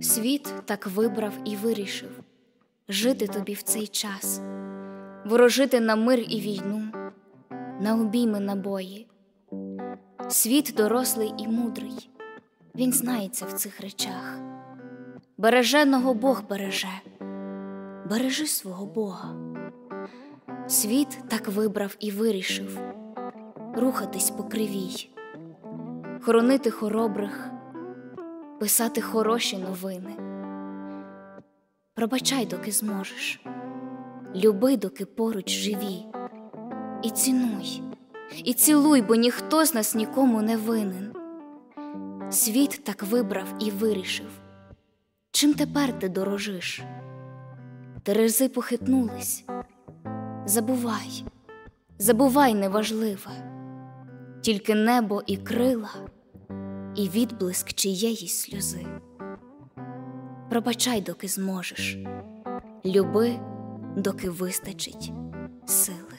Світ так вибрав і вирішив жити тобі в цей час, ворожити на мир і війну, на обійми набої. Світ дорослий і мудрий, він знається в цих речах. Береженого Бог береже, бережи свого Бога. Світ так вибрав і вирішив рухатись по кривій, хоронити хоробрих, писати хороші новини. Пробачай, доки зможеш, люби, доки поруч живі, і цінуй, і цілуй, бо ніхто з нас нікому не винен. Світ так вибрав і вирішив, чим тепер ти дорожиш? Терези похитнулись, забувай, забувай неважливе, тільки небо і крила, і відблиск чиєїсь сльози. Пробачай, доки зможеш, люби, доки вистачить сил.